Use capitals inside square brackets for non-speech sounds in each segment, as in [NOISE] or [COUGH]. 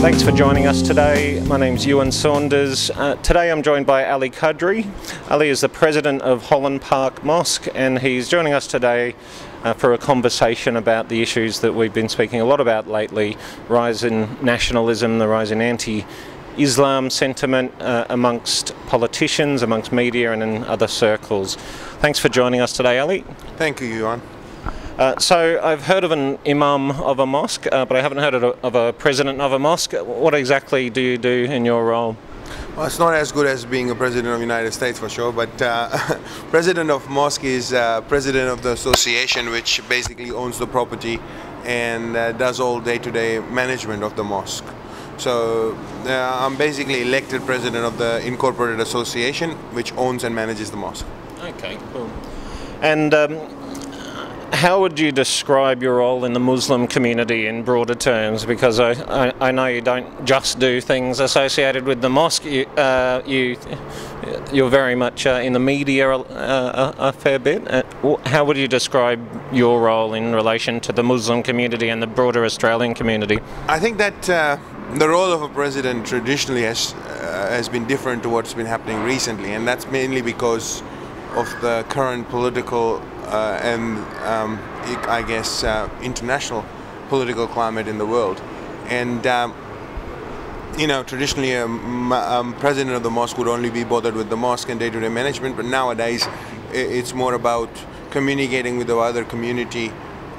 Thanks for joining us today. My name's Ewan Saunders. Uh, today I'm joined by Ali Kadri. Ali is the president of Holland Park Mosque and he's joining us today uh, for a conversation about the issues that we've been speaking a lot about lately rise in nationalism, the rise in anti Islam sentiment uh, amongst politicians, amongst media, and in other circles. Thanks for joining us today, Ali. Thank you, Ewan. Uh, so I've heard of an imam of a mosque, uh, but I haven't heard of a, of a, president of a mosque. What exactly do you do in your role? Well, it's not as good as being a president of the United States for sure, but uh, [LAUGHS] president of mosque is uh, president of the association, which basically owns the property and uh, does all day-to-day -day management of the mosque. So uh, I'm basically elected president of the incorporated association, which owns and manages the mosque. Okay, cool. And um, how would you describe your role in the Muslim community in broader terms? Because I, I, I know you don't just do things associated with the mosque. You, uh, you you're very much uh, in the media uh, a, a, fair bit. Uh, how would you describe your role in relation to the Muslim community and the broader Australian community? I think that uh, the role of a president traditionally has has been different to what's been happening recently, and that's mainly because of the current political and um, I guess uh, international political climate in the world. And um, you know, traditionally, a um, um, president of the mosque would only be bothered with the mosque and day-to-day -day management, but nowadays it's more about communicating with the other community,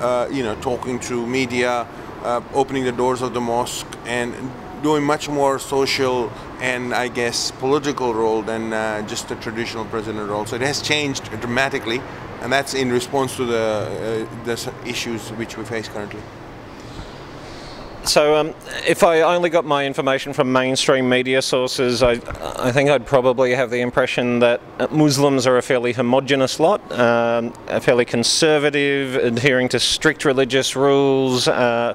uh, you know, talking to media, uh, opening the doors of the mosque, and doing much more social and I guess political role than uh, just a traditional president role. So it has changed dramatically and that's in response to the, uh, the issues which we face currently. So, um, if I only got my information from mainstream media sources, I, I think I'd probably have the impression that Muslims are a fairly homogenous lot, um, fairly conservative, adhering to strict religious rules. Uh,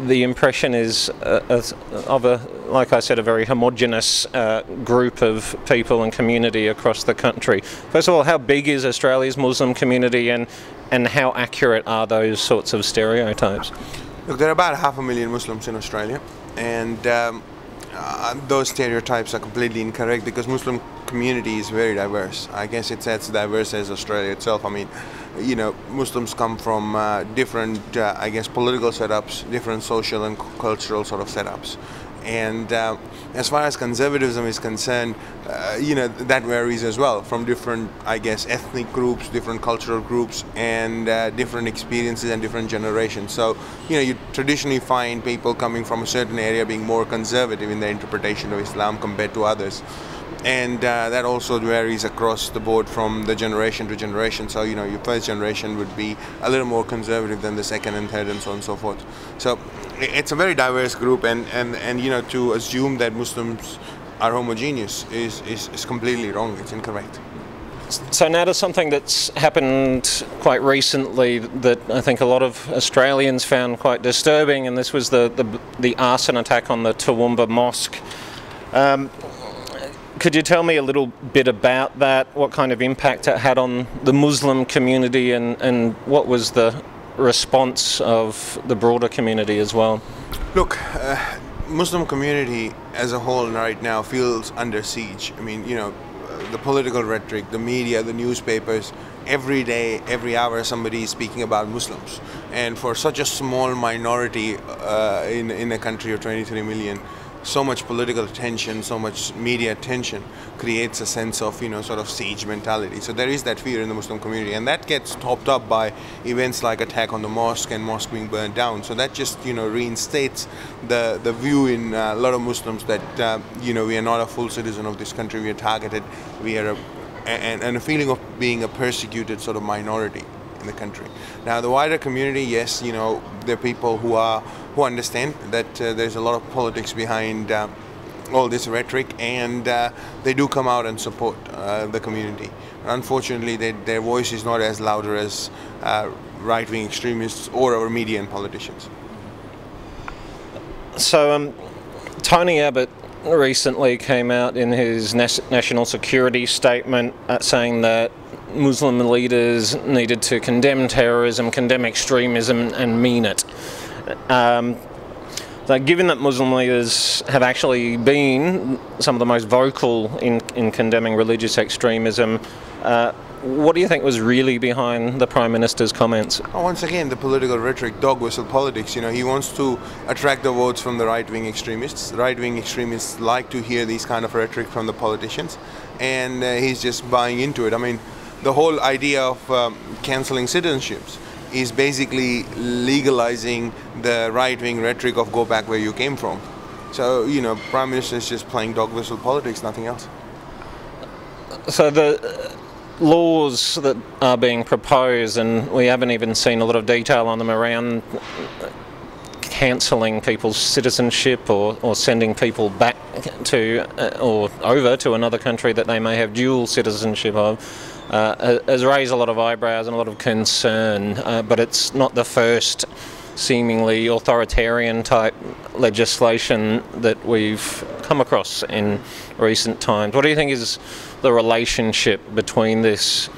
the impression is uh, of a, like I said, a very homogenous uh, group of people and community across the country. First of all, how big is Australia's Muslim community, and and how accurate are those sorts of stereotypes? Look, there are about half a million Muslims in Australia, and um, uh, those stereotypes are completely incorrect because Muslim community is very diverse. I guess it's as diverse as Australia itself. I mean, you know, Muslims come from uh, different, uh, I guess, political setups, different social and cultural sort of setups. And uh, as far as conservatism is concerned, uh, you know, that varies as well from different, I guess, ethnic groups, different cultural groups, and uh, different experiences and different generations. So, you know, you traditionally find people coming from a certain area being more conservative in their interpretation of Islam compared to others and uh, that also varies across the board from the generation to generation. So you know, your first generation would be a little more conservative than the second and third, and so on and so forth. So it's a very diverse group, and and and you know, to assume that Muslims are homogeneous is is, is completely wrong. It's incorrect. So now to something that's happened quite recently that I think a lot of Australians found quite disturbing, and this was the the, the arson attack on the Toowoomba Mosque. Um, could you tell me a little bit about that? What kind of impact it had on the Muslim community and, and what was the response of the broader community as well? Look, uh, Muslim community as a whole right now feels under siege. I mean, you know, the political rhetoric, the media, the newspapers, every day, every hour somebody is speaking about Muslims. And for such a small minority uh, in, in a country of 23 million, so much political attention, so much media attention creates a sense of, you know, sort of siege mentality. So there is that fear in the Muslim community, and that gets topped up by events like attack on the mosque and mosque being burned down. So that just, you know, reinstates the, the view in uh, a lot of Muslims that, uh, you know, we are not a full citizen of this country, we are targeted, we are a, and, and a feeling of being a persecuted sort of minority in the country. Now, the wider community, yes, you know, there are people who are who understand that uh, there's a lot of politics behind uh, all this rhetoric, and uh, they do come out and support uh, the community. Unfortunately, they, their voice is not as louder as uh, right-wing extremists or our media and politicians. So, um, Tony Abbott recently came out in his national security statement saying that Muslim leaders needed to condemn terrorism, condemn extremism, and mean it. Um, So, given that Muslim leaders have actually been some of the most vocal in, in condemning religious extremism, uh, what do you think was really behind the Prime Minister's comments? Oh, once again, the political rhetoric, dog whistle politics. You know, he wants to attract the votes from the right wing extremists. Right wing extremists like to hear these kind of rhetoric from the politicians, and uh, he's just buying into it. I mean, the whole idea of um, cancelling citizenships is basically legalizing the right-wing rhetoric of go back where you came from. So, you know, Prime Minister is just playing dog whistle politics, nothing else. So the laws that are being proposed, and we haven't even seen a lot of detail on them around cancelling people's citizenship or, or sending people back to uh, or over to another country that they may have dual citizenship of uh, has raised a lot of eyebrows and a lot of concern, uh, but it's not the first seemingly authoritarian type legislation that we've come across in recent times. What do you think is the relationship between this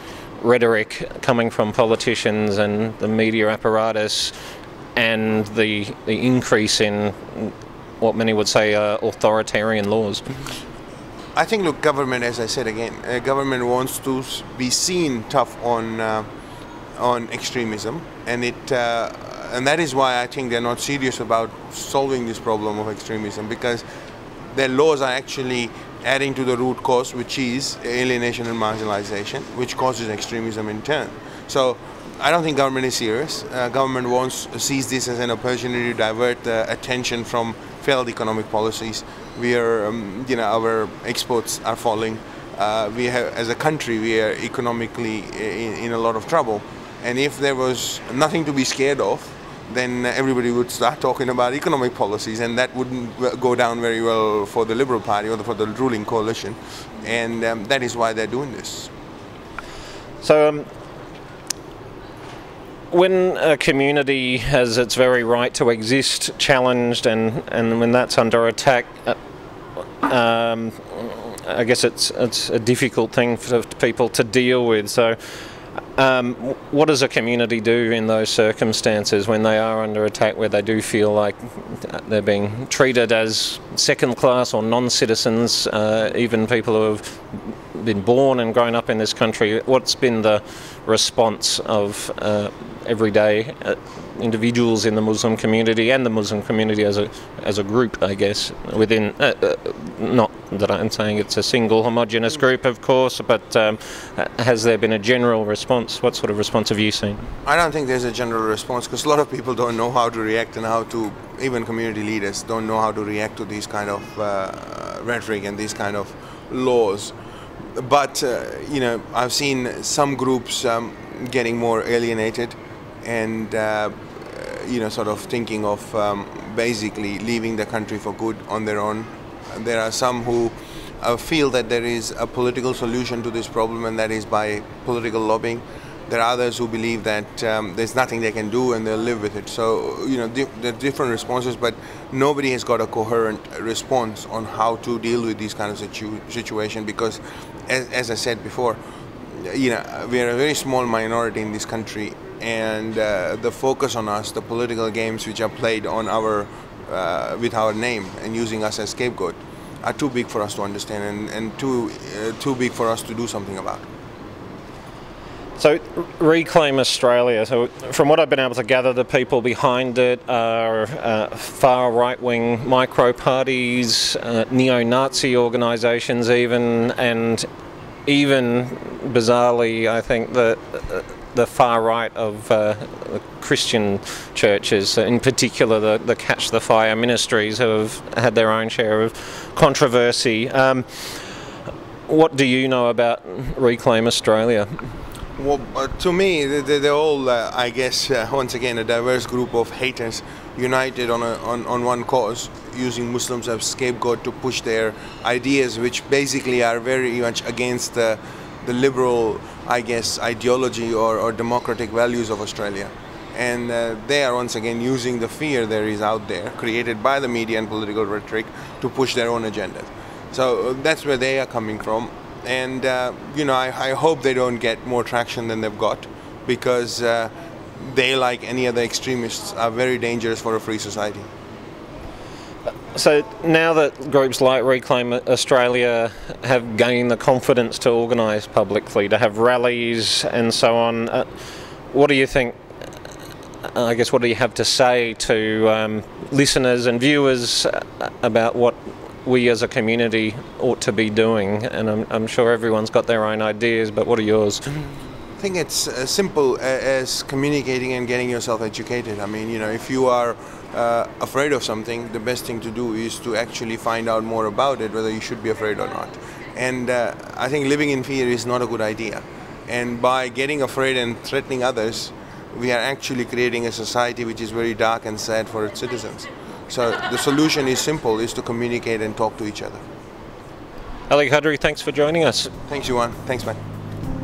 rhetoric coming from politicians and the media apparatus and the, the increase in what many would say are authoritarian laws? I think, look, government, as I said again, uh, government wants to be seen tough on uh, on extremism, and it uh, and that is why I think they're not serious about solving this problem of extremism because their laws are actually adding to the root cause, which is alienation and marginalization, which causes extremism in turn. So. I don't think government is serious. Uh, government wants sees this as an opportunity to divert attention from failed economic policies. We are, um, you know, our exports are falling. Uh, we have, as a country, we are economically in, in, a lot of trouble. And if there was nothing to be scared of, then everybody would start talking about economic policies, and that wouldn't go down very well for the Liberal Party or for the ruling coalition. And um, that is why they're doing this. So, um, when a community has its very right to exist challenged and, and when that's under attack, uh, um, I guess it's it's a difficult thing for people to deal with. So, um, what does a community do in those circumstances when they are under attack, where they do feel like they're being treated as second class or non citizens, uh, even people who have been born and grown up in this country? What's been the response of uh, everyday uh, individuals in the Muslim community and the Muslim community as a as a group, I guess, within uh, uh, not that I'm saying it's a single homogenous group, of course, but um, has there been a general response? What sort of response have you seen? I don't think there's a general response because a lot of people don't know how to react and how to even community leaders don't know how to react to these kind of uh, rhetoric and these kind of laws. But uh, you know, I've seen some groups um, getting more alienated and uh, you know sort of thinking of um, basically leaving the country for good on their own. There are some who uh, feel that there is a political solution to this problem, and that is by political lobbying. There are others who believe that um, there's nothing they can do and they'll live with it. So, you know, di- there are different responses, but nobody has got a coherent response on how to deal with these kind of situ- situation because, as, as I said before, you know, we are a very small minority in this country and uh, the focus on us, the political games which are played on our uh, with our name and using us as scapegoat, are too big for us to understand and, and too uh, too big for us to do something about. So, Reclaim Australia. So, from what I've been able to gather, the people behind it are uh, far right wing micro parties, uh, neo Nazi organisations, even, and even bizarrely, I think that the far right of uh, Christian churches, in particular the, the Catch the Fire ministries, have had their own share of controversy. Um, what do you know about Reclaim Australia? Well, uh, to me, they're all, uh, I guess, uh, once again, a diverse group of haters united on, a, on, on one cause, using Muslims as scapegoat to push their ideas, which basically are very much against the the liberal, I guess, ideology or, or democratic values of Australia. And uh, they are once again using the fear there is out there, created by the media and political rhetoric, to push their own agendas. So uh, that's where they are coming from. And, uh, you know, I, I, hope they don't get more traction than they've got because uh, they, like any other extremists, are very dangerous for a free society. So now that groups like Reclaim Australia have gained the confidence to organise publicly, to have rallies and so on, uh, what do you think? uh, I guess what do you have to say to um, listeners and viewers about what we as a community ought to be doing? And I'm, I'm sure everyone's got their own ideas, but what are yours? I think it's as simple as communicating and getting yourself educated. I mean, you know, if you are uh, afraid of something, the best thing to do is to actually find out more about it, whether you should be afraid or not. And uh, I think living in fear is not a good idea. And by getting afraid and threatening others, we are actually creating a society which is very dark and sad for its citizens. So the solution is simple, is to communicate and talk to each other. Ali Kadri, thanks for joining us. Thanks, Ewan. Thanks, man.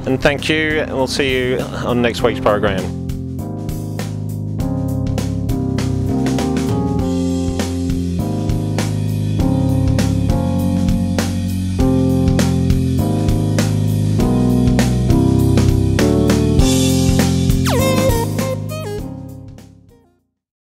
And thank you. We'll see you on next week's program.